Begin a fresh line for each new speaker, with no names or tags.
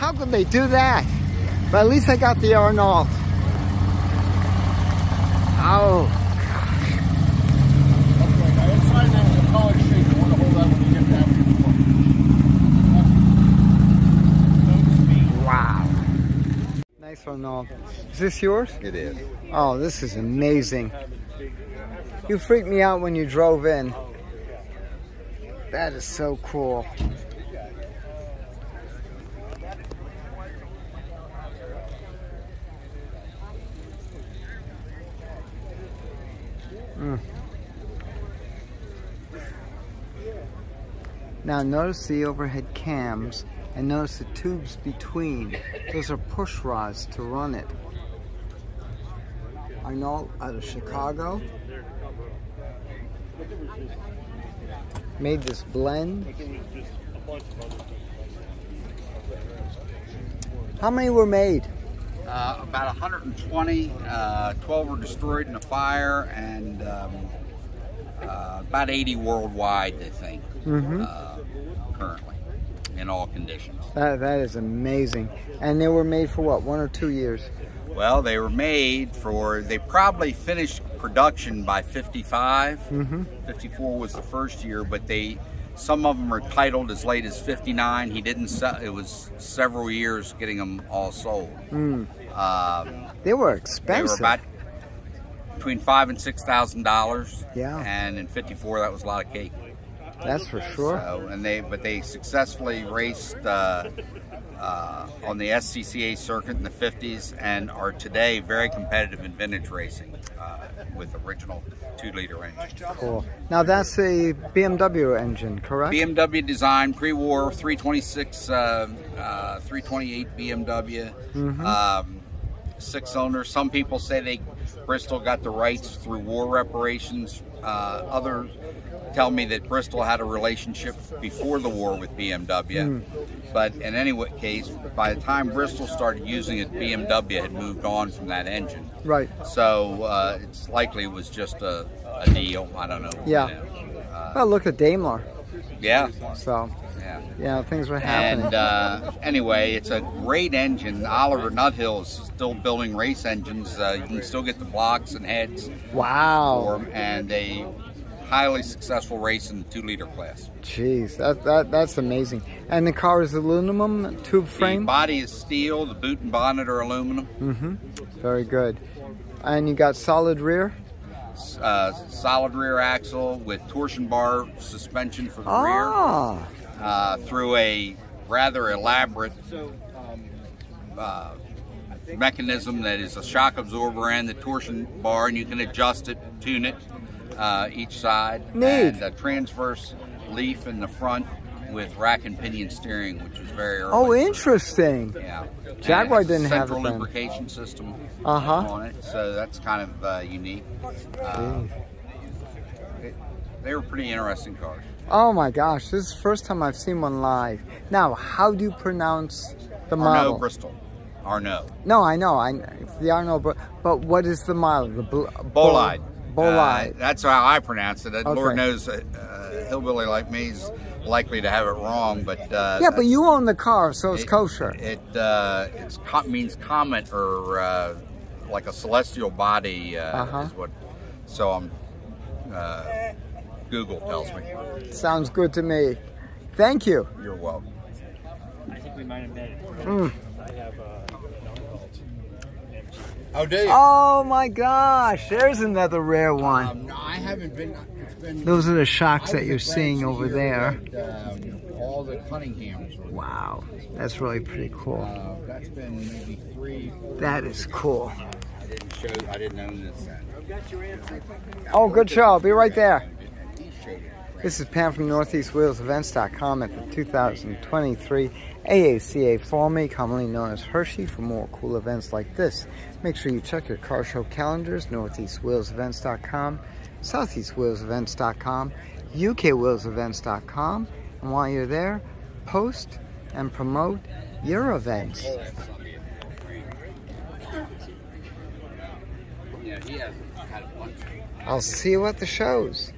How could they do that? But at least I got the Arnolt. Oh. gosh! Wow. Nice Arnolt. Is this yours?
It is.
Oh, this is amazing. You freaked me out when you drove in. That is so cool. Mm. Now notice the overhead cams and notice the tubes between. Those are push rods to run it. Arnolt out of Chicago. Made this blend. How many were made?
Uh, about 120. Uh, 12 were destroyed in a fire, and um, uh, about 80 worldwide, I think,
Mhm.
uh, currently, in all conditions.
That, that is amazing. And they were made for what, one or two years?
Well, they were made for, they probably finished production by 55.
Mm-hmm.
54 was the first year, but they, some of them were titled as late as 59. He didn't sell, it was several years getting them all sold.
Mm.
Um,
They were
They were
expensive.
about between five and six thousand dollars.
Yeah.
And in '54, that was a lot of cake.
That's for sure.
So, and they, but they successfully raced uh, uh, on the SCCA circuit in the '50s, and are today very competitive in vintage racing uh, with original two-liter engines.
Cool. Now that's a BMW engine, correct?
BMW design, pre-war, 326, uh, uh, 328 BMW,
Mhm.
um, six cylinder. Some people say they Bristol got the rights through war reparations. Uh, others tell me that Bristol had a relationship before the war with BMW.
Hmm.
But in any case, by the time Bristol started using it, BMW had moved on from that engine.
Right.
So uh, it's likely it was just a, a deal. I don't know.
Yeah.
you know. Uh,
Well, look at Daimler.
Yeah.
So,
Yeah.
yeah, things were happening.
And uh, anyway, it's a great engine. Oliver Nuthill is still building race engines. Uh, you can still get the blocks and heads
wow.
and a highly successful race in the two-liter class.
Jeez, that, that that's amazing. And the car is aluminum tube
The
frame?
body is steel. The boot and bonnet are aluminum.
Mm-hmm. Very good. And you got solid rear?
Uh, solid rear axle with torsion bar suspension for the rear
Ah,
uh, through a rather elaborate uh, mechanism that is a shock absorber and the torsion bar, and you can adjust it, tune it uh, each side.
Neat.
And a transverse leaf in the front with rack and pinion steering, which is very early.
oh, interesting.
Yeah.
Jaguar didn't have
central
it then.
lubrication system
Uh-huh.
on it, so that's kind of uh, unique. Uh, it- they were pretty interesting cars.
Oh my gosh, this is the first time I've seen one live. Now, how do you pronounce the
Arnaud
model?
Bristol. Arnaud.
No, I know, I the Arnolt, but but what is the model? The bl-
Bolide.
Bolide.
Uh, that's how I pronounce it.
Okay.
Lord knows a uh, hillbilly like me is likely to have it wrong, but uh,
yeah, but you own the car, so it's
it,
kosher.
It uh, it's co- means comet or uh, like a celestial body uh,
Uh-huh.
is what. So I'm. Uh, Google tells me.
Sounds good to me. Thank you.
You're welcome.
I think we might have met.
Mm.
I have uh,
Oh, do you?
Oh my gosh, there's another rare one.
Um, no, I haven't been. It's been.
Those are the shocks that you're seeing over there.
that, um, all the Cunninghams.
Wow, that's really pretty cool.
uh, that's been maybe three. four
That
ago.
cool.
I didn't show. I didn't own this then.
Oh, good show. Be right there. This is Pam from NortheastWheelsEvents.com at the 2023 AACA Fall Meet, commonly known as Hershey. For more cool events like this, make sure you check your car show calendars, NortheastWheelsEvents.com, SoutheastWheelsEvents.com, UKWheelsEvents.com, and while you're there, post and promote your events. I'll see you at the shows.